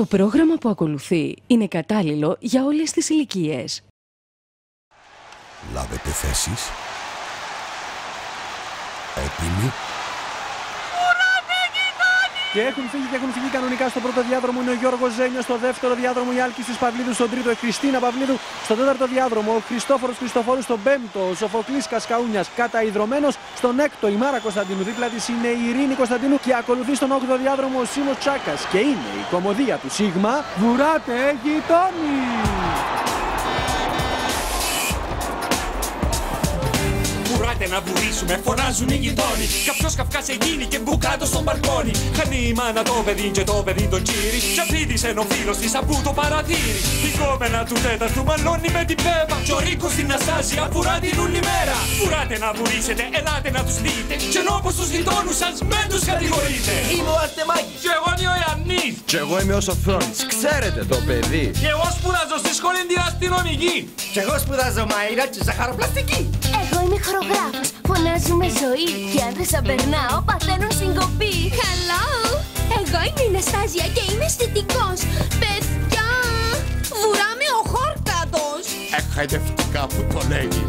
Το πρόγραμμα που ακολουθεί είναι κατάλληλο για όλες τις ηλικίες. Λάβετε θέσεις. Έτοιμοι. Και έχουν φύγει και έχουν φύγει κανονικά στο πρώτο διάδρομο είναι ο Γιώργος Ζένιος. Στο δεύτερο διάδρομο η Άλκης της Παυλίδου. Στον τρίτο η Χριστίνα Παυλίδου. Στο τέταρτο διάδρομο ο Χριστόφορος Χριστοφόρου. Στον πέμπτο ο Σοφοκλής Κασκαούνιας καταϊδρωμένος. Στον έκτο η Μάρα Κωνσταντίνου. Δίπλα της είναι η Ειρήνη Κωνσταντίνου. Και ακολουθεί στον όγδοο διάδρομο ο Σίμω Τσάκας. Και είναι η κομμωδία του Σίγμα. Βουράτε γειτόνι! Βουράτε να βουρήσουμε, φωνάζουν οι γειτόνι. Κάποιο καυκάς σε γίνει και μπουκάτο στον μπαλκόνι. Χανεί η μάνα το παιδί και το παιδί το κύρι. Κι αφήντησε ο φίλος της από το παρατήρι. Η κόμενα του τέταρτου μαλώνει με την πέβα. Κι ο Ρίκος στην Αστάζια βουρά την όλη μέρα. Βουράτε να βουρήσετε, ελάτε να τους δείτε. Και ενώ όπως τους γειτόνους σας με τους κατηγορείτε. Είμαι ο Αρτεμάκης. Κι εγώ είμαι ο Ιαννής. Κι εγώ είμαι ο Σοφρόνης. Ξέρετε το παιδί. Κι εγώ σπουδάζω στη σχολή την αστυνομική. Κι εγώ σπουδάζω μαΐρα και ζαχαροπλαστική. Εγώ είμαι χορογράφος, φωνάζουμε ζωή και αν δεν σαν περνάω παθαίνουν συγκοπή. Hello! Εγώ είμαι η Ναστάζια και είμαι αισθητικός. Παιδιά, βουράμε ο χόρκατος. Εχαϊδευτικά που το λέγει.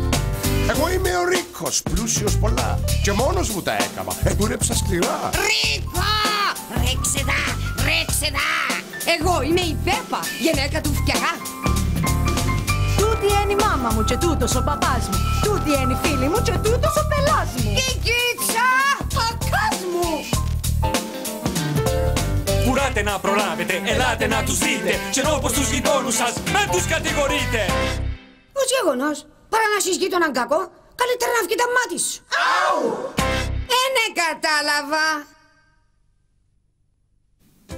Εγώ είμαι ο Ρίκος, πλούσιος πολλά. Και μόνος μου τα έκανα. Εδούρεψα σκληρά. Ρίκο! Ρίξε τα! Ρίξε τα! Εγώ είμαι η Πέπα, γυναίκα του φτιαγά. Τούτη είναι η μάμα μου και τούτος ο παπάς μου. Τούτη είναι η φίλη μου και τούτος ο πελάς μου. Κικίτσα! Πακάς μου! Βουράτε να προλάβετε, ελάτε να τους δείτε. Και ενώ όπω τους γειτόνους σας με τους κατηγορείτε. Ο γεγονός, παρά να συζητεί τον αγκακό, καλύτερα να βγει τα μάτι σου. Αου! Ε, ναι, κατάλαβα.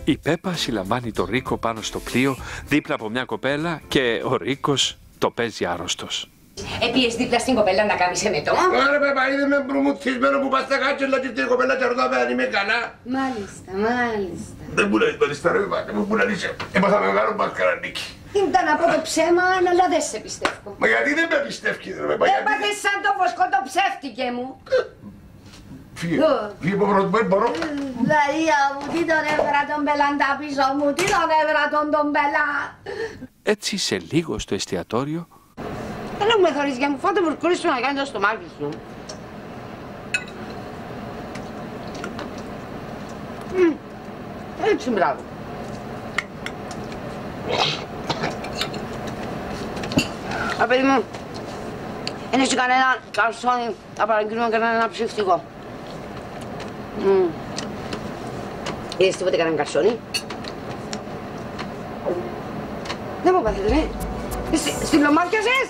Η Πέπα συλλαμβάνει τον Ρίκο πάνω στο πλοίο δίπλα από μια κοπέλα και ο Ρίκος το παίζει άρρωστος. Επίες δίπλα στην κοπέλα να κάνεις εμετό. Άρα πέπα, είδε με μπρουμουθισμένος που πας στα κάτσια, δηλαδή την κοπέλα και ρωτάμε αν είμαι καλά. Μάλιστα, μάλιστα. Δεν μου λέει μάλιστα ρε πέπα, δεν μου που να είσαι. Έμαθα μεγάλο μπασκαρανίκι. Ήταν από το ψέμα, αλλά δεν σε πιστεύω. Μα γιατί δεν με πιστεύεις ρε πέπα, γιατί... Έπαθες σαν το βοσκό το ψεύτηκε μου. Φύγε, φύγε από πρώτο, δεν μπορώ. Λαία μου, τι τον έβρα τον πελάντα πίσω μου, τι τον έβρα τον τον πελά. Έτσι σε λίγο στο εστιατόριο Έλα μου με θωρείς για μου, φάτε βουρκούρι σου να κάνει το στομάχι σου. Μμ, Έτσι μπράβο. Α, παιδί μου, δεν έχει κανένα καλσόνι να παραγγείλουμε κανένα ψυχτικό. Μμ. Είδες τίποτε κανένα καλσόνι; Δεν μου πάθετε, ρε. Στη- Στη λομάκιασες.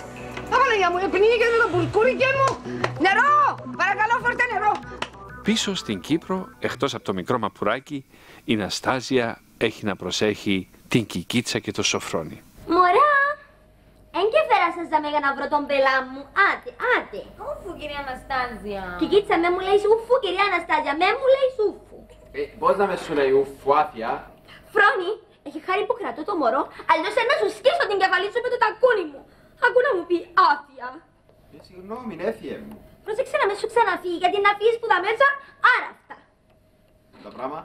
Απαναγιά μου, επνίγηκε το μπουρκούρικε μου. Νερό! Παρακαλώ, φέρτε νερό. πίσω στην Κύπρο, εκτός από το μικρό μαπουράκι, η Ναστάζια έχει να προσέχει την Κικίτσα και το Σοφρόνι. Μωρά! Εν και φέρασες δάμε για να βρω τον πελά μου. Άτε, άτε. Ούφου, κυρία Αναστάζια. Κικίτσα, με μου λέει ουφού, κυρία Αναστάζια, με μου λέει ουφού. Ε, πώς να με σου λέει ουφου, άθια. Φρόνη, έχει χάρη που κρατώ το μωρό, αλλιώς να σου σκίσω την κεφαλή σου με το τακούνι μου. Ακού να μου πει άθια. Ε, συγγνώμη, έφυγε μου. Πρόσεξε να με σου ξαναφύγει, γιατί να φύγεις που τα μέσα, άρα αυτά. Τα πράγμα.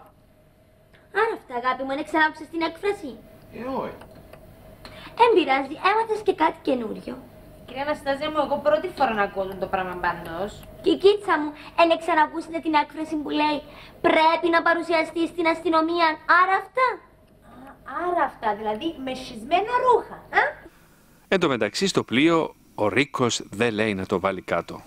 Άρα αυτά, αγάπη μου, είναι ξανάκουσες την έκφραση. Ε, όχι. Εν πειράζει, έμαθες και κάτι καινούριο. Κυρία Αναστάζια μου, εγώ πρώτη φορά να ακούω το πράγμα πάντως. Και η κίτσα μου, εν ξανακούσετε την έκφραση που λέει Πρέπει να παρουσιαστείς στην αστυνομία, άρα αυτά. Άρα αυτά, δηλαδή με σχισμένα ρούχα. Α; Εν τω μεταξύ στο πλοίο ο Ρίκος δεν λέει να το βάλει κάτω.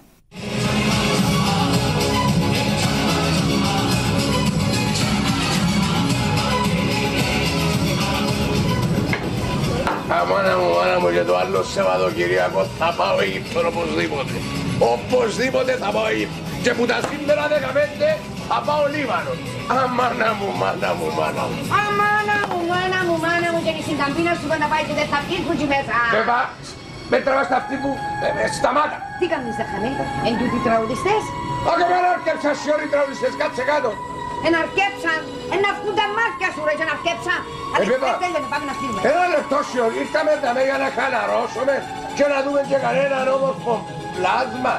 Αμάνα μου, μάνα μου και το άλλο Σαββατοκυριακό θα πάω Αίγυπτο οπωσδήποτε. Οπωσδήποτε θα πάω Αίγυπτο. Και που τα σήμερα 15 θα πάω Λίβανος. Αμάνα μου, μάνα μου, μάνα μου. Αμάνα μου, μάνα μου, μάνα μου και η συνταμπίνα σου να πάει και δεν θα βγει που εκεί μέσα. Πέπα, με τραβάς τα αυτή μου, ε, ε, σταμάτα. Τι κάνεις τα χαμέ, εν τούτοι τραγουδιστές. Όχι με αρκέψα σε όλοι οι τραγουδιστές, κάτσε κάτω. Εν αρκέψαν, εν να βγουν τα μάτια σου ρε, και να αρκέψαν. Αλλά βέβαια. δεν θέλετε, πάμε να φύγουμε. Ένα λεπτό σιωρ, ήρθαμε τα για να χαλαρώσουμε και να δούμε και κανέναν όμορφο πλάσμα.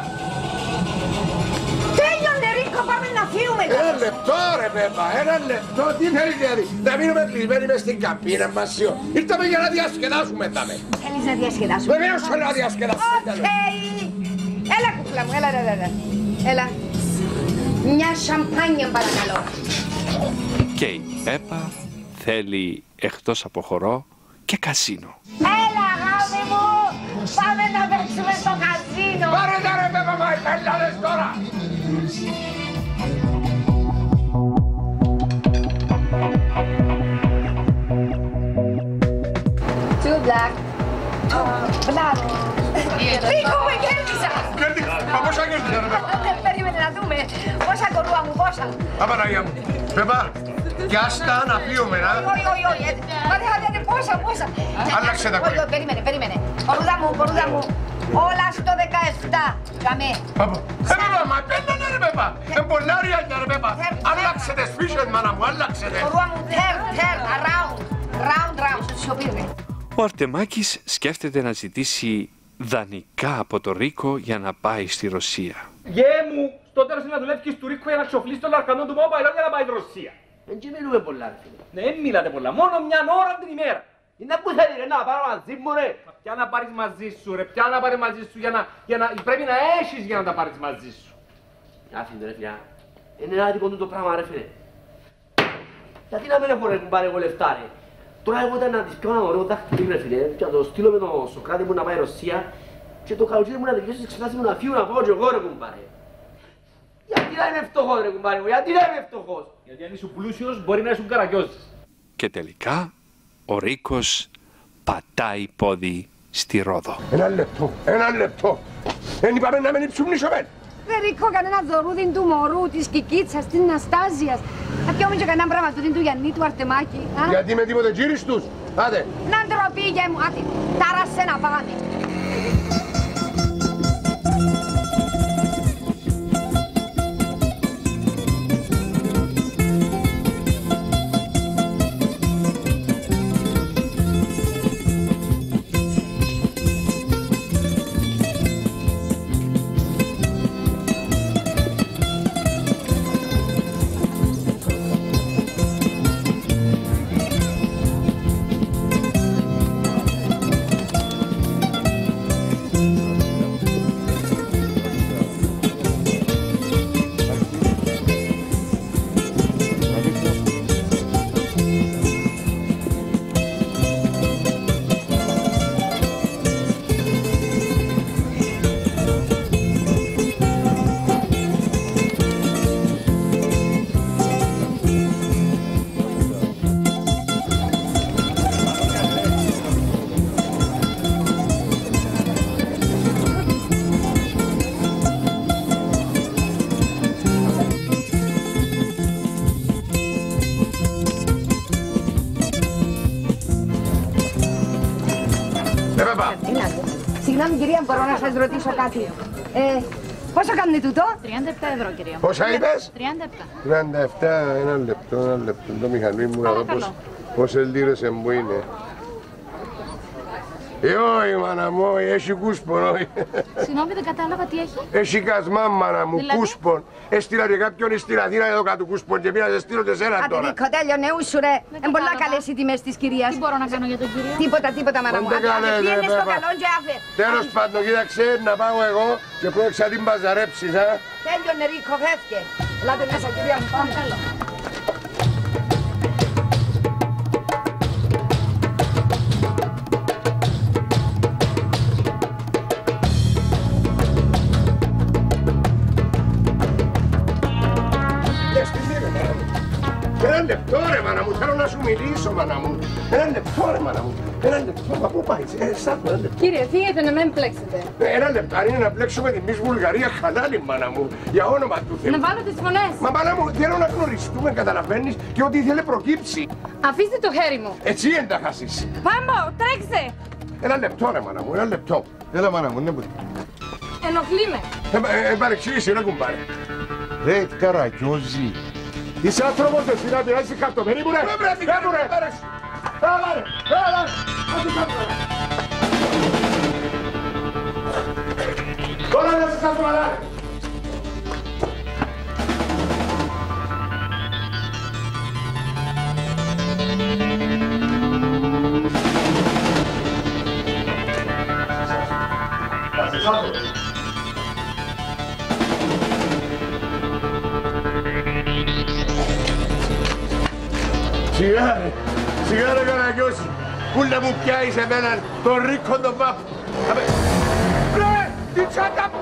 Τέλειωνε Ρίκο, πάμε να φύγουμε. Μιλούμε Ένα τώρα. λεπτό ρε Πέπα, ένα λεπτό. Τι θέλεις δηλαδή, να μείνουμε κλεισμένοι μες στην καμπίνα μας σιω. Ήρθαμε για να διασκεδάσουμε δάμε. Θέλεις να διασκεδάσουμε; Βεβαίως θέλω να διασκεδάσουμε. Οκ. Έλα κουκλά μου, έλα ρε ρε ρε. Έλα. Μια σαμπάνια παρακαλώ. Και η Πέπα θέλει εκτός από χορό και κασίνο. Έλα αγάπη μου. Πάμε να παίξουμε στο καζίνο. Πάρε τα ρε Πέπα, μα οι πελάτες τώρα. Two black. Μπράβο. Ρίκο, με κέρδισα. Κέρδικα, μα πόσα κέρδισα ρε Πέπα. Δεν περίμενε να δούμε. Πόσα κορούα μου, πόσα. Απαναγία μου. Πέπα, κι άστα να φύγουμε να. Όχι, όχι, όχι. ε, Πάτε, πάτε, πόσα, πόσα. Άλλαξε τα Όχι, κορίτσια. όχι, περίμενε, περίμενε. Κορούδα μου, κορούδα μου. Όλα στο 17. Καμέ. Παπα, ε, Πέπα, μα πέντε ρε Πέπα. Ε, πολλά ριάλια ρε Πέπα. Άλλαξε τις φύσες μάνα μου, άλλαξε τις. Κορούα μου, turn, turn, around. Round, round. Σιωπή, ρε. Ο Αρτεμάκης σκέφτεται να ζητήσει δανεικά από το Ρίκο για να πάει στη Ρωσία. Γε μου, στο τέλος είναι να δουλεύεις του Ρίκου για να ξοφλείς τον λαρκανό του Μόμπαϊλ για να πάει στη Ρωσία. Δεν και μιλούμε πολλά ρε φίλε. Ναι, δεν μιλάτε πολλά, μόνο μια ώρα την ημέρα. Είναι που θέλει ρε να πάρω μαζί μου ρε. Ποια να πάρεις μαζί σου ρε, ποια να πάρεις μαζί σου για να, για να, πρέπει να έχεις για να τα πάρεις μαζί σου. Άφηνε ρε φίλε. Είναι ένα άδικο το πράγμα ρε φίλε. Γιατί να μην έχω ρε κουμπάρε εγώ λεφτά ρε; Τώρα εγώ ήταν να της πιω ένα ωραίο δάχτυλο ρε φίλε και να το στείλω με τον Σοκράτη μου να πάει Ρωσία και το καλοκαίρι μου να τελειώσει τις εξετάσεις μου να φύγω να πάω και εγώ ρε κουμπάρε. Γιατί να είμαι φτωχός ρε κουμπάρε μου, γιατί να είμαι φτωχός. Γιατί αν είσαι πλούσιος μπορεί να είσαι καραγκιόζης. Και τελικά ο Ρίκος πατάει πόδι στη Ρόδο. Ένα λεπτό, ένα λεπτό. Δεν είπαμε να μην ψουμνίσουμε. Δεν ρίκω κανένα δωρούδι του μωρού, της Κικίτσας, της Ναστάζιας. Να πιώμαι και κανένα πράγμα του του Γιάννη του Αρτεμάκη. α; Γιατί με τίποτε γύρις τους; Άντε. Να ντροπή γε μου, άτι, τάρασε να πάμε. Κυρία, μπορώ να σας ρωτήσω κάτι. Ε, πόσο κάνει τούτο; 37 ευρώ, κυρία. Πόσα είπες; 37. 37, ένα λεπτό, ένα λεπτό. Το μηχανή μου να δω πώς, πόσες λίρες μου είναι. Ε, όχι, μάνα μου, όχι, έχει κούσπον, όχι. Συγγνώμη, δεν κατάλαβα τι έχει. Έχει κασμά, μάνα μου, Δηλαδή; κούσπον. Έστειλα και κάποιον στην Αθήνα εδώ κάτω κούσπον και πήγα να σε στείλω και σένα Άντε τώρα. Ρίκο, τέλειωνε ούσου ρε. Είναι πολλά καλές οι τιμές της κυρίας. Τι μπορώ να κάνω για τον κύριο; Τίποτα, τίποτα μάνα μου. Πότε Άντε, άντε, καλές, ρε, πήγαινε στο Πέπα. καλό και άφε. Τέλος πάντων, κοίταξε, να πάω εγώ και πρόεξα την παζαρέψεις, α. Τέλειωνε Ρίκο, φεύγε. Ελάτε μέσα κυρία μου, πάμε. Μιλήσω μάνα μου. Ένα λεπτό ρε μάνα μου. Ένα λεπτό, μα πού πάει, ε, στάθμο, ένα λεπτό. Κύριε, φύγετε να μην πλέξετε. Ε, Ένα λεπτό, αν είναι να μπλέξουμε την Miss Βουλγαρία, χαλάλι μάνα μου. Για όνομα του Θεού. Να βάλω τις φωνές. Μα μάνα μου, θέλω να γνωριστούμε, καταλαβαίνεις, και ό,τι ήθελε προκύψει. Αφήστε το χέρι μου. Έτσι δεν τα χάσεις. Πάμπο, τρέξτε. Ένα λεπτό ρε μάνα μου, ένα λεπτό. Έλα μάνα μου, ναι που... Ενοχλεί με. Ε, ε, ε, παρεξήγηση, ρε κουμπάρε. Ρε καρακιόζη. Είσαι άνθρωπος δεν να πειράζει καρτομένη μου ρε. Ρε βρε, ρε μου ρε. Έλα ρε, έλα. Άντε κάτω ρε. Τώρα δεν σε κάτω Σιγά ρε, σιγά ρε Καραγιώση. Πού να μου πιάεις εμένα τον Ρίκο τον Παπ. Αμέ- Ρε, την τσάντα μου,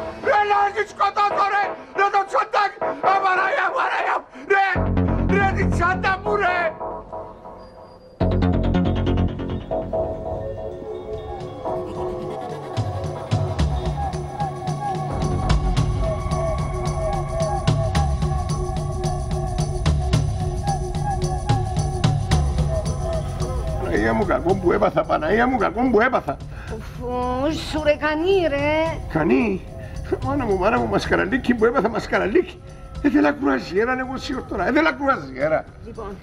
έπαθα, Παναγία μου κακό που έπαθα. Φου, σου ρε κανεί ρε. Κανεί. Μάνα μου, μάνα μου, μασκαραλίκι που έπαθα μασκαραλίκι. Έθελα κουραζιέρα εγώ σίγουρα τώρα, έθελα κουραζιέρα. Λοιπόν,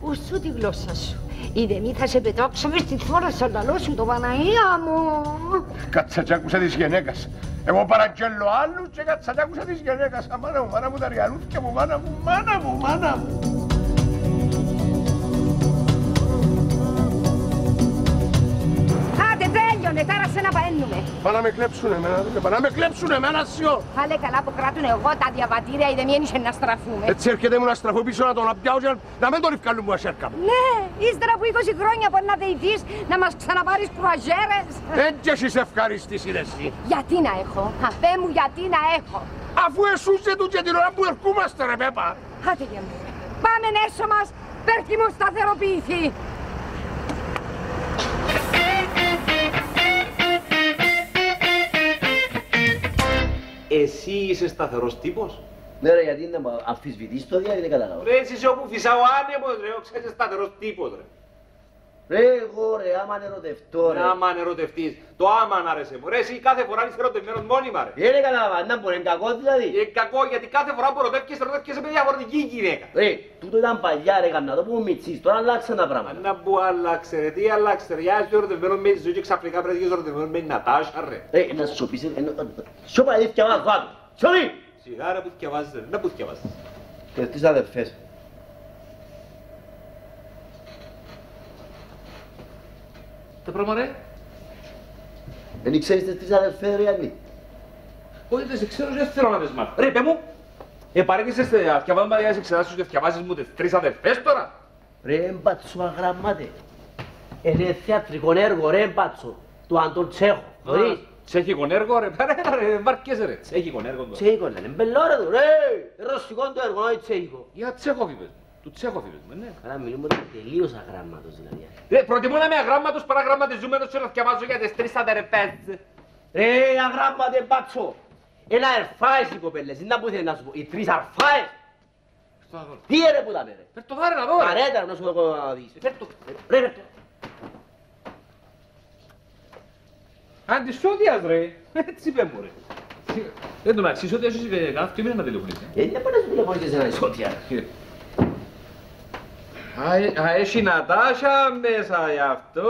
ουσού τη γλώσσα σου. Είδε μη θα σε πετάξω μες στη θόρα σαν τα σου το Παναγία μου. Κάτσα κι άκουσα της γενέκας. Εγώ παραγγέλω άλλους και κάτσα κι άκουσα της γενέκας. Α, μάνα μου, μάνα μου, τα ριαλούθια μου, μάνα μου, μάνα μου, μάνα μου. Τώρα σε να παίρνουμε. Πάνε να με κλέψουν εμένα, δεν πάνε να με κλέψουν εμένα, σιώ. Πάλε καλά που κράτουν εγώ τα διαβατήρια, είδε μη ένιξε να στραφούμε. Έτσι έρχεται μου να στραφώ πίσω να τον απιάω και να- να μην τον ευκάλουν μου ασέρκα μου. Ναι, ύστερα από 20 χρόνια που να δεηθείς να μας ξαναπάρεις κουραζέρες. Έτσι έχεις ευχαριστήσει ρε εσύ. Γιατί να έχω, αφέ μου γιατί να έχω; Αφού εσούσε του και την ώρα που ερχόμαστε ρε Πέπα. Άντε για μου. Πάμε έσω μας, πέρκι μου σταθεροποιηθεί. Εσύ είσαι σταθερός τύπος; Ναι ρε, γιατί να αμφισβητείς το δια, δεν κατάλαβα. Ρε, εσύ είσαι όπου φυσάω άνεμος, ρε, ο ξέρεις σταθερός τύπος, ρε. Ρε, εγώ ρε, άμα ερωτευτώ ρε. Άμα αν ερωτευτείς, το άμα αν άρεσε μου. Ρε, εσύ κάθε φορά είσαι ερωτευμένος μόνιμα, ρε. Δεν κατάλαβα, να μπορεί είναι κακό δηλαδή. Είναι κακό γιατί κάθε φορά που ερωτεύκεσαι, ερωτεύκεσαι με διαφορετική γυναίκα. Ρε, τούτο ήταν παλιά ρε, καμιά το που μου μητσείς, τώρα αλλάξαν τα πράγματα. Να που άλλαξε ρε, τι άλλαξε ρε, για είσαι ερωτευμένος με τη ζωή και ξαφνικά πρέπει να είσαι ερωτευμένος με την Νατάσα, ρε. Ρε, να σιωπήσεις, σιωπα αλήθεια μας, βάτω. Σιωπή! Σιγά ρε που θυκευάζεις ρε, να που θυκευάζεις. Και τις αδερφές. Το πράγμα ρε. Δεν ξέρεις τις τρεις αδερφές ρε, Γιάννη. Όχι, δεν σε ξέρω, δεν θέλω να τις μάθω. Ρε, πέ μου, επαρήγησες στα θυκευάσματα για τις εξετάσεις και θυκευάζεις μου τις τρεις αδερφές τώρα. Ρε, μπάτσο αγραμμάτε. Είναι θεατρικό έργο, ρε, μπάτσο. Του Αντών Τσέχο. Μπορείς. Τσέχικο έργο ρε, ρε, ρε, βάρκεσαι ρε, τσέχικο έργο τώρα. Τσέχικο λένε, μπελόρε του, ρε. Ρωσικό το έργο, όχι τσέχικο. Για Τσέχοφ είπες, του Τσέχοφ είπες, με, ναι. Άρα μιλούμε ότι τελείως αγράμματος δηλαδή. Ρε, προτιμώ να είμαι αγράμματος παρά γραμματιζούμενος και να θυκευάζω για τις τρεις αδερφές. Ρε, αγράμματε μπάτσο. Ένα αρφάες οι κοπέλες, είναι να που θέλεις να σου πω. Οι τρεις αρφάες. Τι είναι που τα πέρε. Φέρ' το δάρε να δω, ρε. Παρέτα να σου το να δεις. Φέρ' το. Ρε, ρε, ρε. Αντισόδειας ρε, έτσι είπε μου ρε. Δεν το μεταξύ, ισόδειας είσαι κάθε δύο μήνες να τηλεφωνήσει. Ε, δεν μπορεί να σου τηλεφωνήσεις ένα ισότια. Α, έχει Νατάσα μέσα γι' αυτό,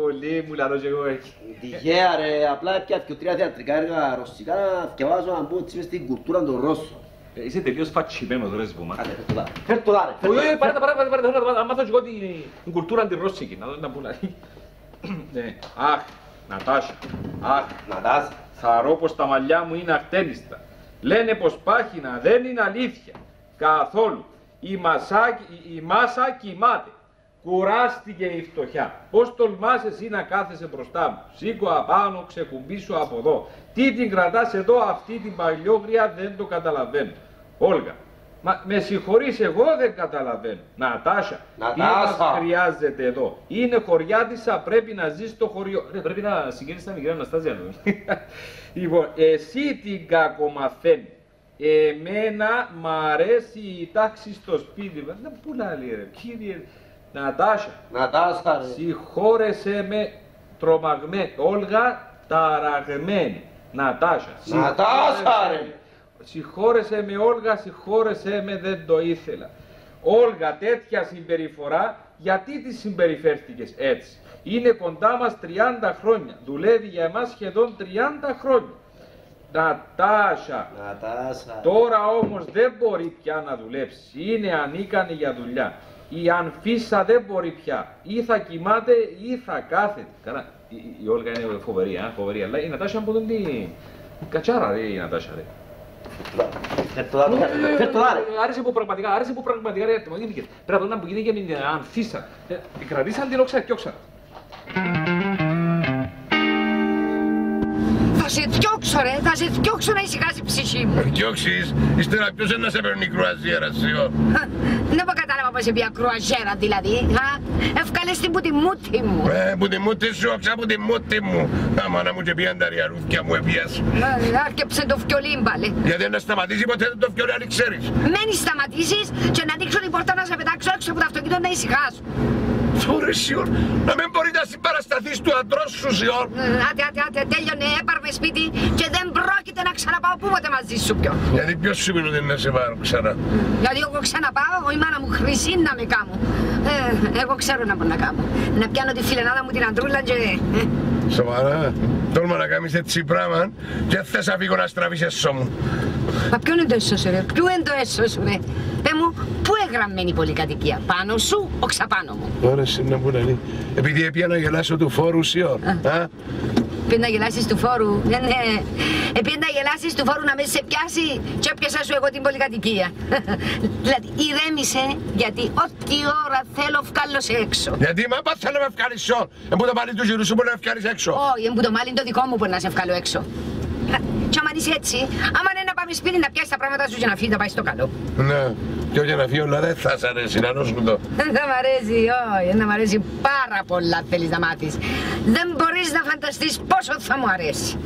πολύ μου λαλώ και εγώ εκεί. Τυχαία ρε, απλά πια και τρία θεατρικά έργα ρωσικά να θυκευάζω να μπω έτσι μες στην κουλτούρα των Ρώσων. Ε, Είσαι τελείως φατσιμένος ρε σβούμα. Άντε, φέρ' το δάρε. Φέρ' το δάρε. Όχι, όχι, πάρε τα πάρε, πάρε, πάρε, πάρε, πάρε, να μάθω και εγώ την- την κουλτούρα την ρώσικη, να δω να πουλάει. Ναι, αχ, Νατάσα, αχ, Νατάσα. θαρώ πως τα μαλλιά μου είναι αχτένιστα. Λένε πως πάχυνα δεν είναι αλήθεια. Καθόλου. Η, μασά, η, η μάσα κοιμάται. Κουράστηκε η φτωχιά. Πώς τολμάς εσύ να κάθεσαι μπροστά μου; Σήκω απάνω, ξεκουμπήσου από εδώ. Τι την κρατάς εδώ αυτή την παλιόγρια δεν το καταλαβαίνω. Όλγα, μα με συγχωρείς εγώ δεν καταλαβαίνω. Νατάσα, τι μας Νατάσα. χρειάζεται εδώ; Είναι χωριάτισα, πρέπει να ζεις στο χωριό. Ρε, πρέπει να συγκίνεις τα μικρή Αναστάζια. λοιπόν, εσύ την κακομαθαίνεις. Εμένα μ' αρέσει η τάξη στο σπίτι μας. Να πού να λέει ρε, κύριε Νατάσα. Νατάσα ρε. Συγχώρεσέ με τρομαγμένη. Όλγα ταραγμένη. Νατάσα. Νατάσα, συγχώρεσέ ρε. με. Συγχώρεσέ με Όλγα, συγχώρεσέ με, δεν το ήθελα. Όλγα, τέτοια συμπεριφορά, γιατί τη συμπεριφέρθηκες έτσι; Είναι κοντά μας 30 χρόνια. Δουλεύει για εμάς σχεδόν 30 χρόνια. Νατάσα, Νατάσα. Τώρα όμως δεν μπορεί πια να δουλέψει. Είναι ανίκανη για δουλειά. Η Ανφίσα δεν μπορεί πια. Ή θα κοιμάται ή θα κάθεται. Καλά, η, η Όλγα είναι φοβερή, α, φοβερή. Αλλά η Νατάσα από τον τι... Κατσάρα ρε η Νατάσα ρε. Φέρ' το δάρε, φέρ' το δάρε. Άρεσε που πραγματικά, άρεσε που πραγματικά ρε άτομα, γίνηκε. Πρέπει να που γίνηκε με την ανθίσα. Ε, Κρατήσαν την όξα και όξα. Θα σε διώξω ρε, θα σε διώξω να ησυχάσει η ψυχή μου. Διώξεις, ύστερα ποιος είναι να σε παίρνει κρουαζιέρα, σιώ. Δεν μου κατάλαβα πως επία κρουαζέρα δηλαδή. Α, Εύκαλες την που τη μούτη μου. Ε, που τη μούτη σου, όξα που τη μούτη μου. Άμα να μου και πιάνε τα ριαρούθια μου επίας. Ε, Άρκεψε το φκιολί μπαλε. Γιατί να σταματήσει ποτέ δεν το φιόλι αν ξέρεις. Μένεις σταματήσεις και να ανοίξω την πόρτα να σε πετάξω έξω από το αυτοκίνητο να ησυχάσω. Τώρα σιώ, να μην μπορεί να συμπαρασταθείς του αντρός σου, σιώ. Ε, Άτε, άτε, άτε, τέλειωνε, έπαρμε σπίτι και δεν πρόκειται να ξαναπάω πούποτε μαζί σου πιο. Γιατί ποιος σου ότι να σε πάρω ξανά; Γιατί εγώ ξαναπάω, η μάνα μου χρυσή να με κάμω. Ε, εγώ ξέρω να μπορώ να κάνω. Να πιάνω τη φιλενάδα μου την αντρούλα και... ε, Σοβαρά, τόλμα να κάνεις έτσι πράγμα και δεν θες να φύγω να στραβείς έσω μου. Μα ποιο είναι το έσω σου ρε, ποιο είναι το έσω σου ρε; Πε μου, πού εγγραμμένη η πολυκατοικία, πάνω σου, οξα πάνω μου. Τώρα να μου λέει. Επειδή έπια να γελάσω του φόρου σιώ. Α, Πει να γελάσεις του φόρου, ναι, ναι. Επί να γελάσεις του φόρου να με σε πιάσει και έπιασα σου εγώ την πολυκατοικία. δηλαδή, ηρέμησε, γιατί ό,τι ώρα θέλω βγάλω σε έξω. Γιατί μα πάθα να με ευχαριστώ. Εμπού το πάλι του γύρου σου μπορεί να ευχαριστεί έξω. Όχι, εμπού το μάλι είναι το δικό μου που να σε βγάλω έξω. Και άμα είσαι έτσι, άμα είναι να πάμε σπίτι να πιάσει τα πράγματα σου και να φύγει να πάει στο καλό. Ναι, και όχι να φύγω, αλλά δεν θα σ' αρέσει να νόσουν το. Δεν μ' αρέσει, όχι, δεν μ' αρέσει πάρα πολλά θέλεις να μάθεις. Δεν μπορείς να φανταστείς πόσο θα μου αρέσει.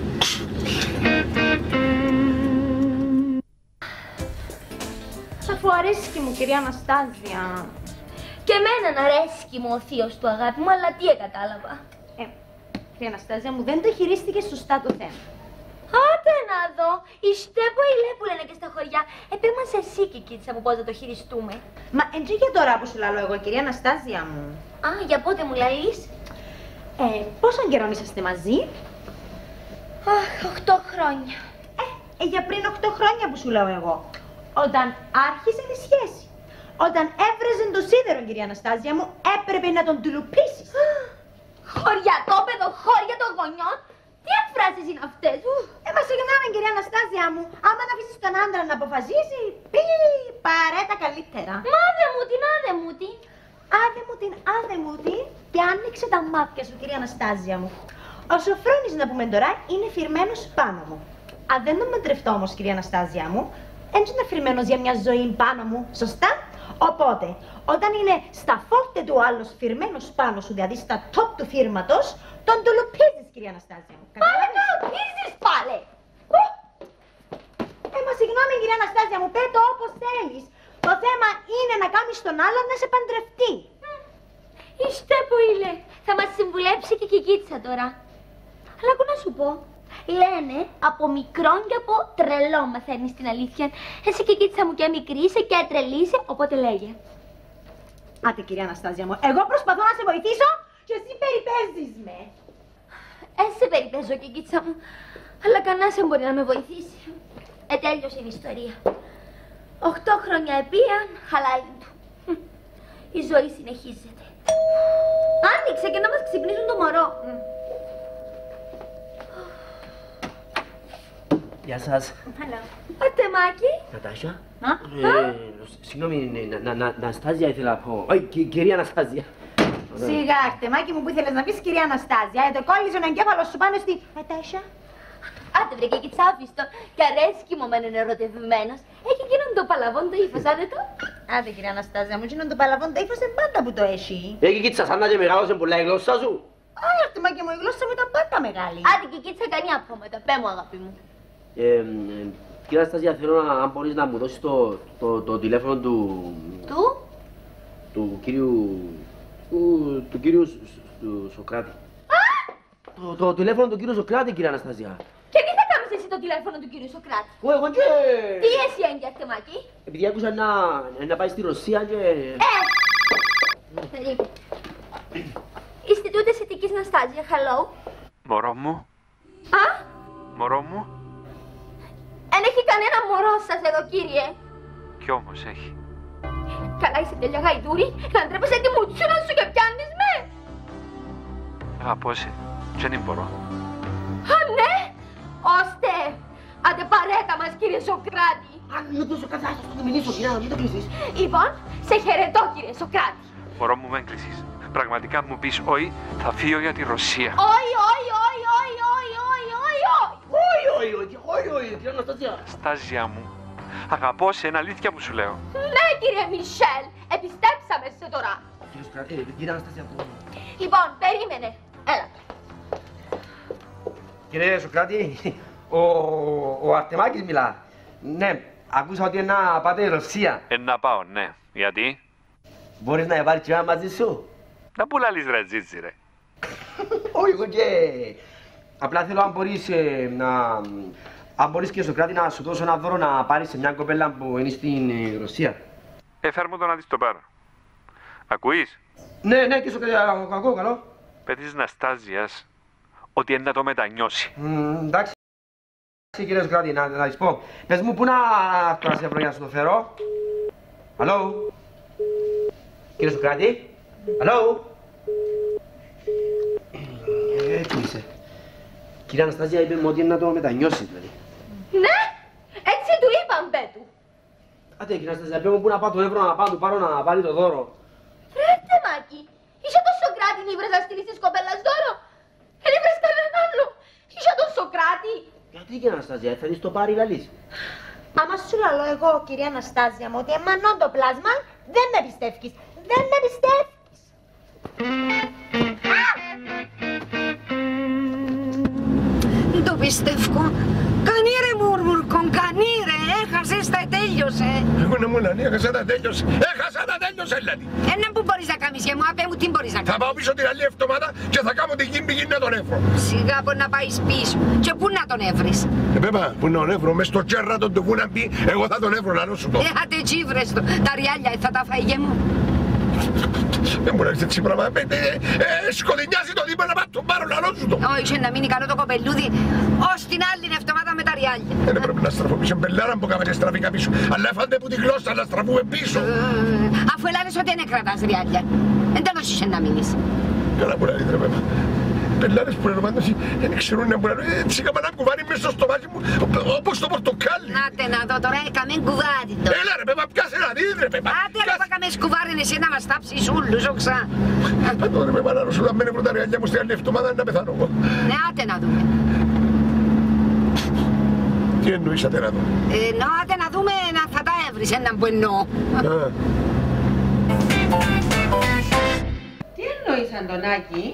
Αφού αρέσκει μου, κυρία Αναστάζια. Και εμένα να αρέσκει μου ο θείος του αγάπη μου, αλλά τι εκατάλαβα. Ε, κυρία Αναστάζια μου, δεν το χειρίστηκες σωστά το θέμα. Άτε να δω, η στέπο ηλέ που λένε και στα χωριά. Επί μας εσύ, Κικίτσα μου, πώς θα το χειριστούμε. Μα εντζή και τώρα που σου λαλώ εγώ, κυρία Αναστάζια μου. Α, για πότε μου λαλείς; Ε, πόσο καιρό είσαστε μαζί; Αχ, οχτώ χρόνια. Ε, για πριν 8 χρόνια που σου λέω εγώ. Όταν άρχισε η σχέση. Όταν έβρεζε το σίδερο, κυρία Αναστάζια μου, έπρεπε να τον τουλουπίσεις. Χωριατόπεδο, χώρια των γονιών. Τι εκφράσεις είναι αυτές; Ου. Ε, μα συγγνώμη, κυρία Αναστάζια μου, άμα να αφήσεις τον άντρα να αποφασίσει, πει παρέ τα καλύτερα. Μα άδε μου την, άδε μου την. Άδε μου την, άδε μου την, και άνοιξε τα μάτια σου, κυρία Αναστάζια μου. Ο Σοφρόνης, να πούμε τώρα, είναι φυρμένος πάνω μου. Αν δεν τον μαντρευτώ όμως, κυρία Αναστάζια μου, έτσι είναι φυρμένος για μια ζωή πάνω μου, σωστά; Οπότε, όταν είναι στα φόρτε του άλλος φυρμένος πάνω σου, δηλαδή στα top του φύρματος, τον τουλουπίζεις, κυρία Αναστάζια μου. Πάλε Καταλάβες; το πίζεις πάλε. Ε, μα συγγνώμη, κυρία Αναστάζια μου, πέτω όπως θέλεις. Το θέμα είναι να κάνεις τον άλλον να σε παντρευτεί. Είστε που είναι. Θα μας συμβουλέψει και η Κικίτσα τώρα. Αλλά ακού να σου πω. Λένε από μικρόν και από τρελό μαθαίνεις την αλήθεια. Εσύ Κικίτσα μου και μικρή είσαι και τρελή είσαι, οπότε λέγε. Άτε, κυρία Αναστάζια μου, εγώ προσπαθώ να σε βοηθήσω και εσύ περιπέζεις με. Έσαι περιπέζω Κικίτσα μου, αλλά κανένας δεν μπορεί να με βοηθήσει. Ε, τέλειωσε η ιστορία. Οχτώ χρόνια επίαν, χαλάει του. Χμ. Η ζωή συνεχίζεται. Άνοιξε και να μας ξυπνήσουν το μωρό. Γεια σας. Hello. Ατεμάκι. Νατάσια. Α, Ε, Συγγνώμη, ναι, να- να- Αναστάζια ήθελα να πω. Όχι, κυ- κυρία Αναστάζια. Σιγά, χτεμάκι μου που ήθελες να πεις, κυρία Αναστάζια, ε, το κόλλησε ο εγκέφαλος σου πάνω στη... Ατάσια. Άντε βρε και τσάφιστο και αρέσκει μου με είναι ερωτευμένος. Έχει εκείνον το παλαβόν το ύφος, άντε το. Άντε, κυρία Αναστάζια μου, εκείνον το παλαβόν το ύφος είναι πάντα που το έχει. Έχει κοίτσα σαν να και μεγάλωσε πολλά η γλώσσα σου. Όχι, χτεμάκι μου, η γλώσσα μου ήταν πάντα μεγάλη. Άντε και κίτσα κάνει απρόμετα, πέ μου αγάπη μου. Ε, ε, Κυρία Αναστάζια, θέλω να, αν μπορείς να μου δώσεις το, το, το τηλέφωνο του, Του, του κύριου, του, του κύριου Σ- Σ- του Σοκράτη. Το, το τηλέφωνο του κύριου Σοκράτη, κυρία Αναστάζια. και τι θα κάνεις εσύ το τηλέφωνο του κύριου Σοκράτη; Εγώ, εγώ και... Τι εσύ έγκυα Ατεμάκι. Επειδή άκουσα να, να πάει στη Ρωσία και... Ε, περίπου. Ινστιτούτ Αισθητικής Ναστάζια, hello. Μωρό μου, Α, μωρό μου, δεν έχει κανένα μωρό σας εδώ κύριε. κι όμως έχει. Καλά είσαι τέλεια γαϊδούρη, να ντρέπεσαι τη μουτσούνα σου και πιάνεις με. Αγαπώ σε, δεν μπορώ. Α, ναι! Ώστε! Άντε παρέτα μας κύριε Σοκράτη. Αν μην τόσο καθάσεις να μιλήσω, κυρία, μην το κλείσεις. Λοιπόν, σε χαιρετώ κύριε Σοκράτη. Μπορώ μου με έγκλησες. Πραγματικά μου πεις όχι, θα φύγω για τη Ρωσία. Όχι, όχι, όχι, όχι, όχι, όχι, όχι, όχι. Όχι, όχι, όχι, όχι, όχι, κυρία Αναστασία. Στάζια μου. Αγαπώ σε ένα αλήθεια που σου λέω. Ναι κύριε Μισελ, επιστέψαμε σε τώρα. Κύριε Σοκράτη, κυρία Αναστασία, που... Λοιπόν, περίμενε. Έλα. Κύριε Σοκράτη, ο, ο Αρτεμάκης μιλά. Ναι, ακούσα ότι είναι να πάτε Ρωσία. Ε, να πάω, ναι. Γιατί; Μπορείς να βάλεις και μαζί σου; Να που λαλείς ρε τζίτσι ρε. Όχι, εγώ και... Απλά θέλω αν μπορείς ε, να... Αν μπορείς και Σοκράτη να σου δώσω ένα δώρο να πάρεις σε μια κοπέλα που είναι στην ε, Ρωσία. Ε, φέρ μου το να δεις το πάρω. Ακούεις; Ναι, ναι, και Σοκράτη, α, ακούω, καλό. Πέτεις Ναστάζιας ότι είναι να το μετανιώσει. Μ, εντάξει, κύριε Σοκράτη, να, να της πω. Πες μου, πού να έρθω να σε βρω για να σου το φέρω; Αλλό. Κύριε Σοκράτη; Αλλό. Ε, τι είσαι; Κυρία Αναστάζια είπε μου ότι είναι να το μετανιώσει, δηλαδή. Ναι, έτσι του είπαν πέτου. Άντε, κυρία Αναστάζια, είπε μου πού να πάω το ευρώ, να πάω του πάρω να πάρει το δώρο. Ρε Θεμάκη, είσαι τον Σοκράτη νύβρες να στείλεις της κοπέλας δώρο. Δεν ήβρες κανέναν άλλο. Είσαι τον Σοκράτη. Γιατί, κυρία Αναστάζια, θέλεις το πάρει λαλής. Άμα σου λαλώ εγώ, κυρία Αναστάζια μου, ότι εμανώ το πλάσμα, δεν με πιστεύεις. Δεν με πιστεύεις. Δεν το πιστεύω. Κανείς τέλειωσε. Εγώ να μου λανεί, έχασα τα τέλειωσε. Έχασα τα τέλειωσε, δηλαδή. Ένα που μπορείς να κάνεις, μου, απέ μου τι μπορείς να Θα κάνεις. πάω πίσω την άλλη εβδομάδα και θα κάνω την γύμπη να τον έβρω. Σιγά που να πάεις πίσω και πού να τον έβρεις. Ε, πέπα, που να τον έβρω, μες στο τζέρρατο του που να μπει, εγώ θα τον έβρω, να σου το. Ε, άτε τσίβρες το, τα ριάλια θα τα φάγε μου. Δεν μπορεί να έχεις έτσι πράγμα. Ε, ε, ε, σκοτεινιάζει το δίπλα να πάω τον πάρω, να σου το. Όχι, να μείνει καλό το κοπελούδι, ως την άλλη εβδομάδα με τα ριάλια. Ε, Δεν πρέπει να στραφώ πίσω, μπελάρα που κάμετε στραφήκα πίσω. Αλλά έφαντε που τη γλώσσα να στραφούμε πίσω. Ε, Αφού ελάλες ότι δεν κρατάς ριάλια. Εν τέλος είσαι να μείνεις. Καλά που λέει, ρε πέπα. Πελάρες που λένε πάντως, δεν ξέρουν να μπορούν. Έτσι έκανα ένα κουβάρι μέσα στο στομάχι μου, όπως το πορτοκάλι. Άτε να δω τώρα, έκαμε κουβάρι το. Έλα ρε πέπα, πιάσε να δεις ρε πέπα. Άτε ρε θα κάμε σκουβάρι εσύ να μας τάψεις ούλους, όξα. Πάντω ρε πέπα, να σου να μην βρω τα ρεαλιά μου στην άλλη εβδομάδα να πεθάνω εγώ. Ναι, άτε να δούμε. Τι εννοήσατε να δω; Ε, Ενώ άτε να δούμε να θα τα έβρεις έναν που εννοώ. Α, Τι εννοείς Αντωνάκη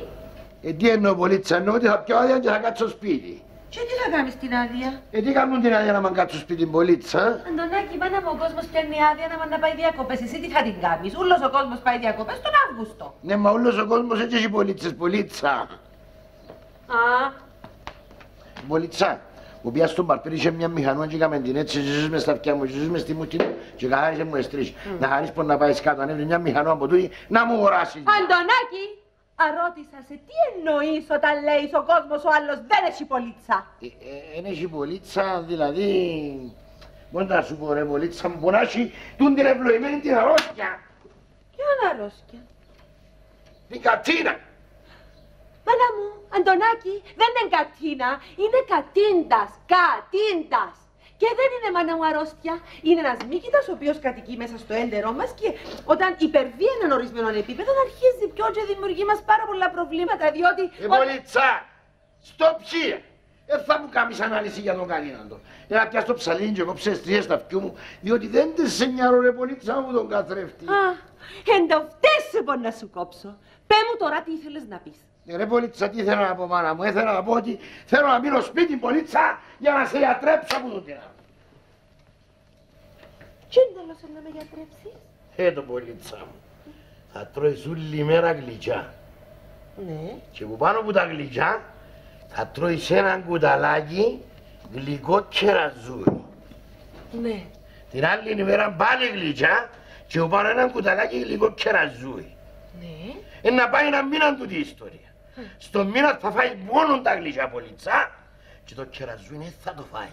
Ε, τι εννοώ πολίτσα, εννοώ ότι θα πιω άδεια και θα κάτσω σπίτι. και τι θα κάνεις την άδεια; Ε, τι κάνουν την άδεια να μ' κάτσω σπίτι πολίτσα. Αντωνάκη, μάνα μου ο κόσμος πιάνει άδεια να να πάει διακοπές. Εσύ τι θα την κάνεις; Ούλος ο κόσμος πάει διακοπές τον Αύγουστο. Ναι, μα όλος ο κόσμος έτσι έχει πολίτσες, πολίτσα. Α, Πολίτσα, που πια στον παρπήρι είχε μια μηχανό και έκαμε την έτσι, ζήσεις μες στα αυτιά μου, ζήσεις μες στη μούτη μου και καθάρισε μου εστρίσει. Να χαρείς πως να πάεις κάτω, ανέβει μια μηχανό από τούτη, να μου αγοράσεις. Αντωνάκη, αρώτησα σε τι εννοείς όταν λέει ο κόσμος ο άλλος δεν έχει πολίτσα. Δεν έχει πολίτσα, δηλαδή... Πώς να σου πω ρε πολίτσα μου, που να έχει τούν την ευλογημένη την αρρώστια, Ποιον αρρώσκια. την κατσίνα. Μάνα μου, Αντωνάκη, δεν είναι κατίνα, είναι κατίντας, κατίντας. Και δεν είναι μάνα μου αρρώστια. Είναι ένας μύκητας ο οποίος κατοικεί μέσα στο έντερό μας και όταν υπερβεί έναν ορισμένο επίπεδο αρχίζει πιο και δημιουργεί μας πάρα πολλά προβλήματα διότι... Ε, πολίτσα, στο ψία. Δεν θα μου κάνεις ανάλυση για τον κανέναν τον. Για να πιάσω το ψαλίνι και κόψε στρίες στα αυτιού μου, διότι δεν τε σε νιάρω ρε πολίτσα μου τον καθρέφτη. Α, εν το φταίσε πω να σου κόψω. Πέ μου τώρα τι ήθελες να πεις. Ε, Ρε πολίτσα, τι θέλω να πω μάνα μου, ήθελα να πω ότι θέλω να μείνω σπίτι πολίτσα για να σε ιατρέψω από τον τυρά. Τι είναι να με γιατρέψεις. Ε, το πολίτσα μου. Θα τρώεις όλη μέρα γλυκιά. Ναι. Και που πάνω από τα γλυκιά θα τρώεις ένα κουταλάκι γλυκό κεραζούρι. Ναι. Την άλλη ημέρα πάλι γλυκιά και που πάνω ένα κουταλάκι γλυκό κεραζούρι. Ναι. Ε, να πάει ένα μήνα τούτη η ιστορία. Στο μήνα θα φάει μόνο τα γλυκιά πολίτσα και το κεραζούρι δεν θα το φάει.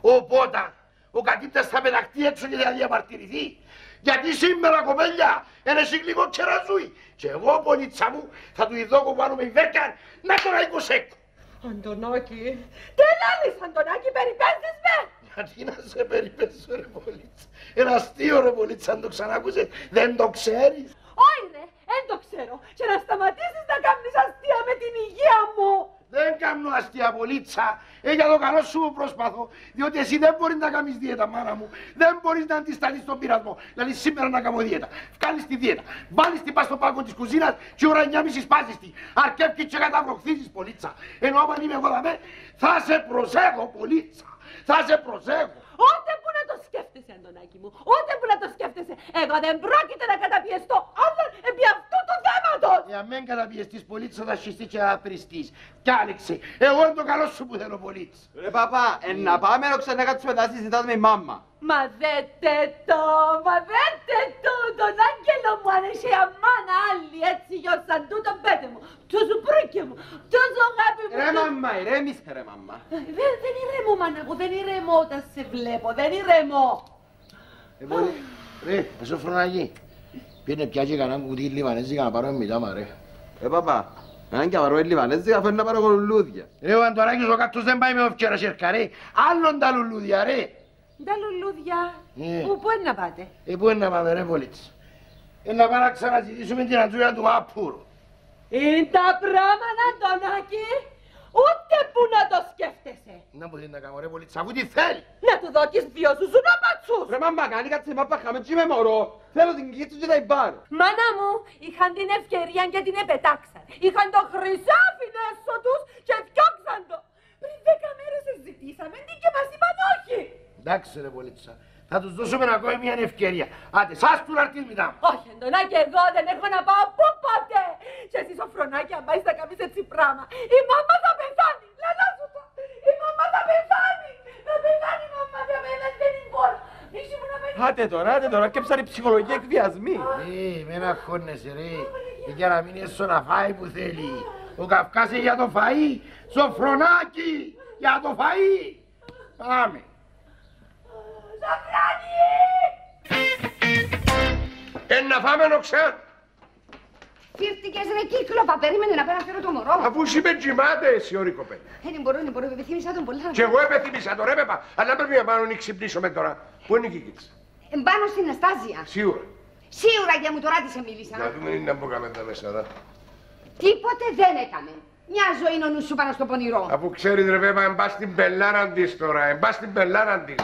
Οπότε ο κατήπτας θα πεταχτεί έξω και θα διαμαρτυρηθεί. Γιατί σήμερα κοπέλια είναι γλυκό κεραζούι. Και εγώ πολίτσα μου θα του ειδώ πάνω με η βέρκα να τον αικοσέκω. Αντωνάκη, τρελάνεις Αντωνάκη, περιπέζεις με! Γιατί να σε περιπέσω ρε Πολίτσα. Ένα αστείο ρε Πολίτσα, αν το ξανάκουσες, δεν το ξέρεις. Όχι ρε, δεν το ξέρω. Και να σταματήσεις να κάνεις αστεία με την υγεία μου. Δεν κάνω αστεία Πολίτσα. Ε, για το καλό σου προσπαθώ. Διότι εσύ δεν μπορείς να κάνεις δίαιτα, μάνα μου. Δεν μπορείς να αντισταλείς στον πειρασμό. Δηλαδή σήμερα να κάνω δίαιτα. Βγάλεις τη δίαιτα. Βάλεις την πας στο πάγκο της κουζίνας και ώρα 9.30 σπάζεις τη. Αρκεύκει και καταβροχθίζεις Πολίτσα. Ενώ άμα είμαι εγώ δαμέ, θα σε προσέχω Πολίτσα. Θα σε προσέχω. Ούτε που να το σκέφτεσαι, Αντωνάκη μου. Ούτε που να το σκέφτεσαι. Εγώ δεν πρόκειται να καταπιεστώ άλλον επί αυτού του θέματος. Για μεν καταπιεστείς Πολίτσα θα σχιστεί και θα πριστείς. Κι άνοιξε. Εγώ είναι το καλό σου που θέλω Πολίτσα. Ρε παπά, ε, να πάμε να ξανακάτσουμε τα συζητάς με η μάμα. Μα δέτε το, μα δέτε το, τον άγγελο μου αν έχει αμάνα άλλη έτσι γιώσαν τούτο πέτε μου, τόσο προύκε μου, τόσο αγάπη μου. Ρε τόσο- μαμά, ηρέμησε ρε μαμά. Ε, Δεν, δεν ηρεμώ μάνα μου, δεν ηρεμώ όταν σε βλέπω, δεν ηρεμώ. Ε, μπορεί. Ρε, εσύ φροναγή. Πήγαινε πιάσει κανένα κουτί λιβανέζικα να πάρω μιλάμα ρε. Ε, παπά, αν και πάρω λιβανέζικα φέρνει να πάρω λουλούδια. Ρε, ο Αντωράκης ο κάτος δεν πάει με όφκερα σέρκα ρε. Άλλον τα λουλούδια ρε. Τα λουλούδια. Πού, πού είναι να πάτε. Ε, πού είναι να πάμε ρε Πολίτς. Ε, να πάμε να ξαναζητήσουμε την αντζούρα του Μάπουρου. Είναι τα πράγματα, Αντωνάκη ούτε που να το σκέφτεσαι. Να μου δίνει να κάνω ρε Πολίτσα, αφού τι θέλει. Να του δώκεις δυο σου σου να πατσούς. Ρε μαμά, κάνει κάτι μάπα χάμε και είμαι μωρό. Θέλω την κίτsu και τα υπάρω. Μάνα μου, είχαν την ευκαιρία και την επετάξαν. Είχαν το χρυσάφι έσω τους και φτιάξαν το. Πριν δέκα μέρες συζητήσαμε τι και μας είπαν όχι. Εντάξει ρε Πολίτσα. Θα τους δώσουμε ακόμη μια ευκαιρία. Άντε, σας του να έρθεις μετά μου. Όχι, Αντωνάκη, εγώ δεν έχω να πάω πού πάτε; Και εσύ σοφρονάκι, αν πάεις να κάνεις έτσι πράγμα, η μάμα θα πεθάνει. Λαλά σου το. Η μάμα θα πεθάνει. Θα πεθάνει η μάμα, θα πεθάνει, δεν μπορώ. Μίση μου να πεθάνει. Άτε τώρα, άτε τώρα, και ψάρει ψυχολογική εκβιασμή. Ε, με να χώνεσαι ρε. Ε, Για να μην έσω να φάει που θέλει. Ο Καυκάς είναι για το φαΐ. Σοφρονάκι, για το φαΐ. Πάμε. Ε, να φάμε νοξάν. Φύρτηκες ρε κύκλοπα, περίμενε να πάω να φέρω το μωρό. Αφού σου είπε τζιμάτε εσύ ωρή κοπέλα. Ε, δεν μπορώ, δεν μπορώ, επιθύμησα τον πολλά. Και εγώ επεθυμίσα το ρε πέπα. Αλλά πρέπει να πάω να ξυπνήσουμε τώρα. Πού είναι η Κίκητς; Εμπάνω στην Αστάζια. Σίγουρα. Σίγουρα για μου τώρα της μίλησα. Να δούμε τι να μπούμε τα μέσα εδώ. Τίποτε δεν έκαμε. Μια ζωή είναι ο νους σου πάνω στο πονηρό. Αφού ξέρεις ρε πέπα, εμπάς στην πελάρα της τώρα. Εμπάς στην πελάρα της.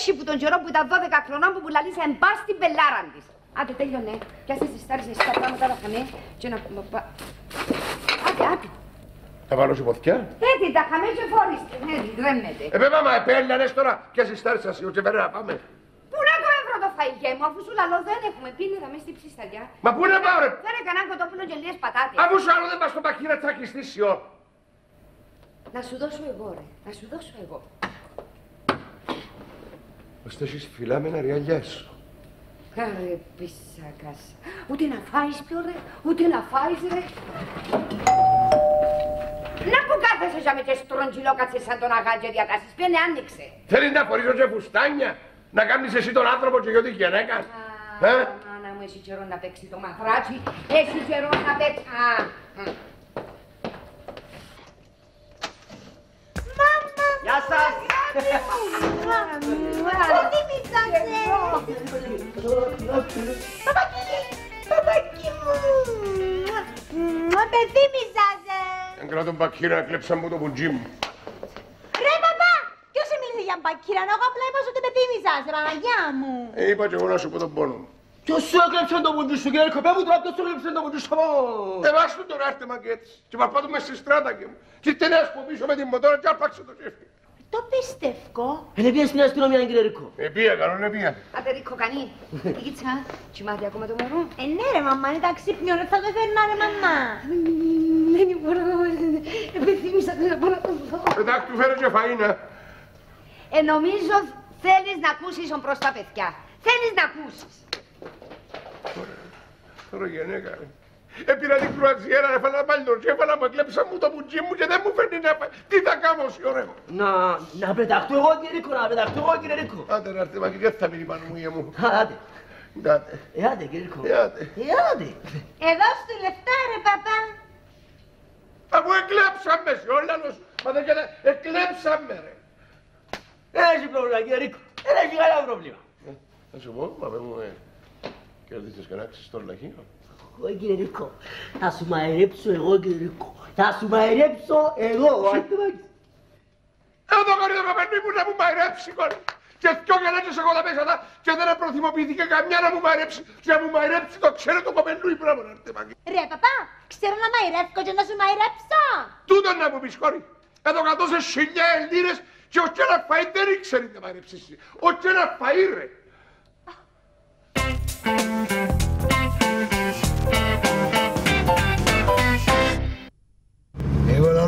Έχει που τον καιρό που ήταν 12 χρονών που πουλαλήσα εμπά στην πελάρα της. Άντε τέλειωνε. Πιάσε τις στάρες εσύ τα πράγματα τα χαμέ και να... Άντε, άντε. Θα βάλω σε ποθιά. Έτσι τα χαμέ και φόριστε. Έτσι, γκρέμεται. Ε, πέπα, μα επέλνανες τώρα. Και εσείς στάρεις σας, ο Τσεβέρα, πάμε. Πού να το έβρω το φαγητέ μου, αφού σου λαλώ δεν έχουμε πίνει μες στη ψισταριά. Μα πού να πάω, ρε; Δεν έκανα κοτόπουλο και λίγες πατάτες. Αφού σου άλλο δεν πας στο παχύρα, θα χυστήσει ο. Να σου δώσω εγώ, ρε. Να σου δώσω εγώ. Ως τέσσερις φυλάμενα ριαλιά σου. Καρε πισάκας. Ούτε να φάεις πιο ρε, ούτε να φάεις ρε. Να που κάθεσαι για με και στρογγυλό κάτσε σαν τον αγάτζε διατάσεις. Πιένε άνοιξε. Θέλεις να φορήσω και φουστάνια. Να κάνεις εσύ τον άνθρωπο και εγώ τη γυναίκα. Ε; Μάνα μου, έχει καιρό να παίξει το μαθράτσι. Έχει καιρό να παίξει. Α, α. Γεια σας. Πού θυμήσατε. Παπάκι, παπάκι μου. Μα παιδί μισάζε. Έγκρα τον παχύρα, κλέψα μου το πουτζί μου. Ρε παπά, ποιος σε μίλησε για μπακύρα, εγώ απλά είπα ότι παιδί μισάζε, Παναγιά μου. Ε, είπα και εγώ να σου πω τον πόνο μου. Ποιος σου έκλεψε το ποντζί σου, κύριε Κοπέ μου, τώρα ποιος σου έκλεψε το ποντζί σου. Ε, βάσου τον τώρα έρθει μαγκέτης. Και παπάτω μες στη στράτα και μου. Και ήρθε ένας από πίσω με την μοτόρα και άρπαξε το τσέφι. Το πιστεύω. Είναι πια στην αστυνομία, κύριε Ρίκο. Ε, πήγα, καλό είναι πήγα. Άντε ρίκο κανεί. Η κίτσα, κοιμάται ακόμα το μωρό. Ε, ναι ρε μαμά, είναι τα ξύπνιο, θα το φέρνα ρε μαμά. Δεν μπορώ, επιθύμησα να πάω να το δω. Εντάξει, του φέρω και φαΐνα. Ε, νομίζω θέλεις να ακούσεις προς τα παιδιά. Θέλεις να ακούσεις. Τώρα γυναίκα, ρε. Έπειρα την κρουαζιέρα, έφαλα πάλι τον τσέφαλα, μου έκλεψα μου το πουτζί μου και δεν μου φέρνει να πάει. Τι θα κάνω, σιωρεύω. Να, να πεταχτώ εγώ, κύριε Ρίκο, να πεταχτώ εγώ, κύριε Ρίκο. Άντε να έρθει, μα και δεν θα μείνει πάνω μου, γεια μου. Άντε. Άντε. Ε, άντε, κύριε Ρίκο. Ε, άντε. Ε, άντε. Εδώ σου λεφτά ρε παπά. Αφού εκλέψαμε σε όλα τους. Μα δεν κοίτα, εκλέψαμε ρε. Δεν έχει πρόβλημα κύριε Ρίκο. Δεν έχει κανένα πρόβλημα. Θα σου πω, μα μου, ε, κερδίσεις και να έχεις στο λαχείο. Όχι κύριε Ρίκο. Θα σου μαϊρέψω εγώ κύριε Ρίκο. Θα σου μαϊρέψω εγώ. Εδώ κάνει το καπελί μου να μου μαϊρέψει κόρη. Και δυο γελέτες εγώ τα μέσα τα και δεν προθυμοποιήθηκε καμιά να μου μαϊρέψει. Και να μου μαϊρέψει το ξέρω το κοπελού η πράγμα να έρθει μαγκή. Ρε παπά, ξέρω να μαϊρεύω και να σου μαϊρέψω. Τούτο να μου πεις κόρη. Εδώ κατώσες χιλιά Ελλήνες και ο και ένα φαΐ δεν ήξερε να μαϊρέψεις. Ο και ένα φαΐ ρε.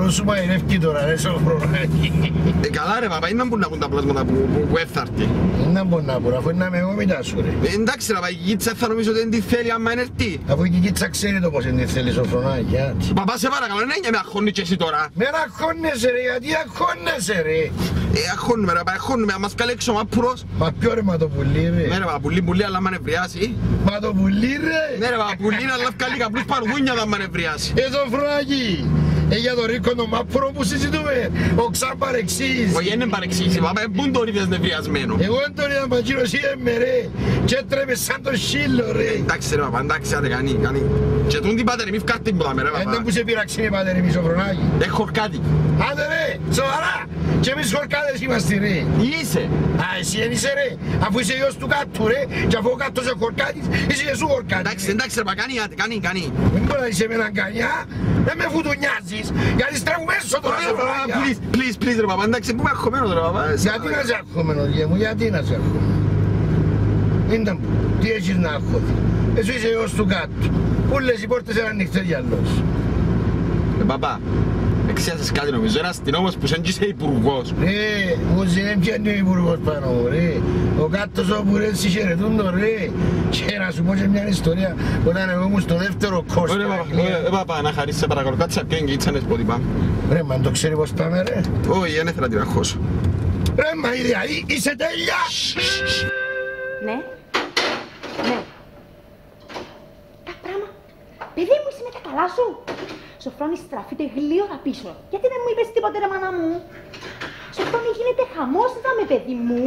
Εγώ λαλό σου μαϊρεύκει τώρα, ρε σοφρονάκι. Ε, καλά ρε παπά, είναι να μπουν να πούν τα πλάσματα που, που, που έφθαρτη. Είναι να μπορεί να μπορεί, αφού είναι να με εγώ μετά σου ρε. Ε, εντάξει ρε παπά, η κίτσα θα νομίζω ότι δεν τη θέλει άμα είναι έρθει. Αφού η κίτσα ξέρει το πώς είναι θέλει σοφρονάκι, άτσι. Παπά σε παρακαλώ, ναι, με αγχώνει και εσύ τώρα. Με αγχώνεσαι ρε, γιατί αγχώνεσαι ρε. Ε, αγχώνουμε ρε παπά, αγχώνουμε, άμα σκάλει έξω μάπουρος. Μα ποιο ρε μα το πουλί ρε. Ναι ρε παπά, πουλί, πουλί, αλλά άμα νευριάσει. Μα το πουλί ρε. Ναι ρε παπά, πουλί, αλλά βγάλει καπλούς παρουδούνια άμα νευριάσει. Ε, σοφρονάκι. Ε, για το ρίκο το μάπουρο που συζητούμε. Ο ξαν παρεξήγηση. Όχι, είναι παρεξήγηση, παπά, ε, πού τον είδες νευριασμένο. Εγώ δεν τον είδα παγκύρος είδε ρε. Και έτρεπε σαν το σύλλο ρε. Εντάξει ρε παπά, εντάξει, άντε κάνει, κάνει. Και τούν την πάτερη, μη φκάρτη την πουλάμε ρε Ε, παπά. δεν που σε πειραξίνει πατέρι μη σοφρονάκι. Έχω κάτι. Άντε ρε, σοβαρά. Και εμείς χορκάδες είμαστε ρε. Είσαι. Α, εσύ δεν είσαι ρε. Αφού είσαι γιος του κάτου ρε. Και αφού ο κάτος είναι χορκάτης, είσαι και σου χορκάτης. Εντάξει, εντάξει ρε παπά, κάνει, άντε, κάνει, κάνει. Δεν μπορεί να είσαι με έναν κανιά. Δεν με φουτουνιάζεις. Γιατί στρέφουμε έσω τώρα Ωραία, σοφρονάκια. παπά, please, please, please ρε παπά, εντάξει, πού είμαι αγχωμένος ρε παπά. Γιατί να σε αγχωμένος γε μου, γιατί να σε αγχωμένος. Ήταν που, τι έχεις να αγχωθείς. Εσύ είσαι γιος του κάτου. Όλες οι πόρτες είναι ανοιχτές για λόγους. Ε, παπά, εξιάσες κάτι νομίζω, ένας αστυνόμος που σαν και είσαι υπουργός. Ρε, μου δεν πιάνει ο υπουργός πάνω μου ρε. Ο κάτος όπου ρε συγχαιρετούν το ρε. Και να σου πω και μια ιστορία, όταν εγώ ήμουν στο δεύτερο κόρς Ωραία, στην παπά, Αγγλία. ωραία, παπά, να χαρίσεις σε παρακαλώ, κάτσε να πιένει και ήτσανες πόδι πάμε. Ρε, μα το ξέρει πως πάμε ρε. Όχι, δεν ήθελα να την αγχώσω. Ρε, μα δηλαδή είσαι τέλεια. Ναι. Ναι. Τα πράγμα. Παιδί μου, είσαι με τα καλά σου. Σοφρόνη, στραφείτε γλύωρα πίσω. Γιατί δεν μου είπες τίποτε, ρε μάνα μου; Σοφρόνη, γίνεται χαμός εδώ με παιδί μου.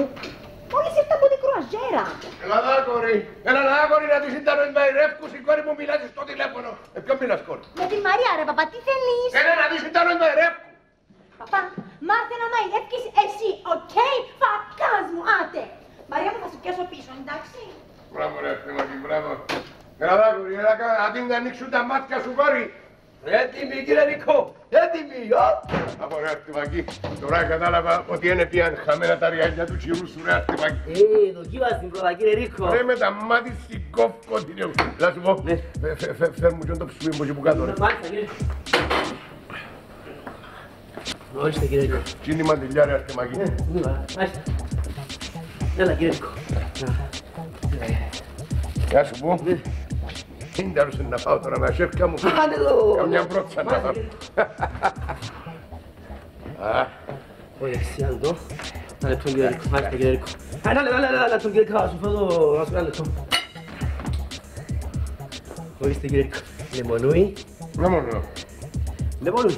Μόλις ήρθα από την κρουαζέρα. Έλα δά κόρη, έλα δά κόρη να τους ήταν μαϊρεύκους η κόρη μου μιλάζει στο τηλέφωνο. Ε, ποιον μιλάς κόρη; Με τη Μαρία, ρε παπά, τι θέλεις; Έλα να τους ήταν μαϊρεύκους. Παπά, μάθε να μαϊρεύκεις εσύ, οκ, φακάς μου, άτε. Μαρία μου, θα σου πιάσω πίσω, εντάξει; Μπράβο ρε Χρυμακή, μπράβο. Έλα δά κόρη, έλα κα- αντί να ανοίξουν τα μάτια σου κόρη. Έτοιμοι κύριε Ρίκο, έτοιμοι. ω. Από ρε Χρυμακή, τώρα κατάλαβα ότι είναι πια χαμένα τα ριάλια του χειρού σου ρε Χρυμακή. Ε, δοκίμασε την πρώτα κύριε Ρίκο. Ρε με τα μάτια στην κόφκο την έχω. Να σου πω, φε- φε- φε- φέρ μου και το ψουί μου εκεί που κάτω ρε. Μάλιστα κύριε Ρίκο. Ορίστε κύριε Ρίκο. Τσίνη μαντιλιά ρε Χρυμακή. Μάλιστα. Έλα κύριε Ρίκο. Να σου πω, δεν τέλος να πάω τώρα με ασέρκα μου. Άντε εδώ. Καμιά μπρότσα να πάω. Α, Όχι, εσύ αν το. Ένα λεπτό κύριε Ρίκο. Μάλιστα κύριε Ρίκο. Α, Ένα λεπτό, ένα λεπτό κύριε Ρίκο. Θα σου φέρω, να σου κάνω λεπτό. Ορίστε κύριε Ρίκο. Λεμονούι. να μόνο. Λεμονούι.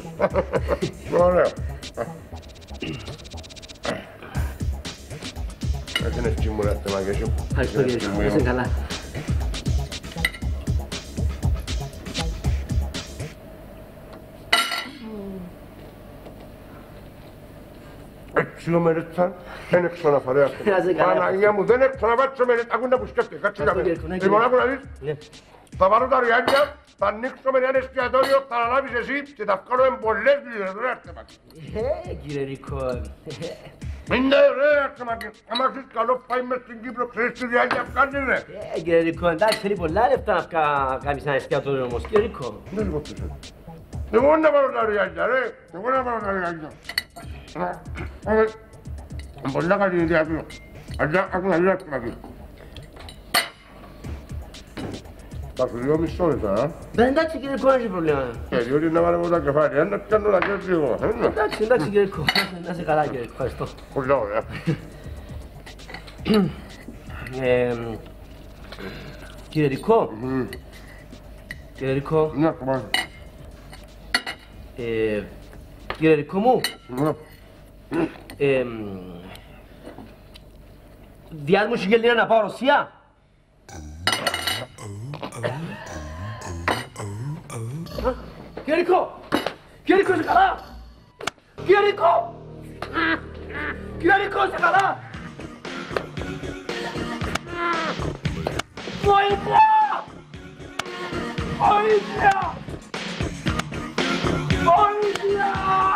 Μερέτσα, δεν έχω ξαναφαρέ αυτό. Να σε καλά. Παναγία μου, δεν έχω ξαναβάτσω μερέτσα, ακούνε που σκέφτεται, κάτσε για Ευχαριστώ, μένα. κύριε, Λοιπόν, ναι, άκου να δεις, Ναι. θα βάλω τα ριάλια, θα ανοίξω με ένα εστιατόριο, θα αναλάβεις εσύ και θα βγάλω με πολλές δουλειές, ρε Χρυμακή. Ε, κύριε Ρίκο. Είναι ρε Χρυμακή, άμα έχεις καλό πάει μες στην Κύπρο, ξέρεις τι ριάλια βγάλει ρε. Ε, κύριε Ρίκο, εντάξει, θέλει πολλά λεφτά να κα- κάνεις ένα εστιατόριο όμως, κύριε Ρίκο. Δεν λίγο πίσω. Εγώ να βάλω τα ριάλια ρε, εγώ να βάλω τα ριάλια. Ε, ε, Πολλά καλή ιδέα του. Αλλά άκου να δεις Χρυμακή. Θα σου λέω μισό λεπτό, α. Ε, εντάξει κύριε Ρίκο, δεν έχει πρόβλημα. Ε, διότι να βάλω τα κεφάλια, να πιάνω τα κέφια εγώ. ε, ναι. Εντάξει, εντάξει κύριε Ρίκο. Να είσαι καλά κύριε Ρίκο, ευχαριστώ. Πολλά ωραία. Ε, Κύριε Ρίκο. Κύριε Ρίκο. Ναι, κομμάτι. Ε, κύριε Ρικό μου, ε, diğer müşkillerin ne parası ya? Geri ko! Geri ko sakala! Geri! Geri ya!